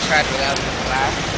tried without the glass.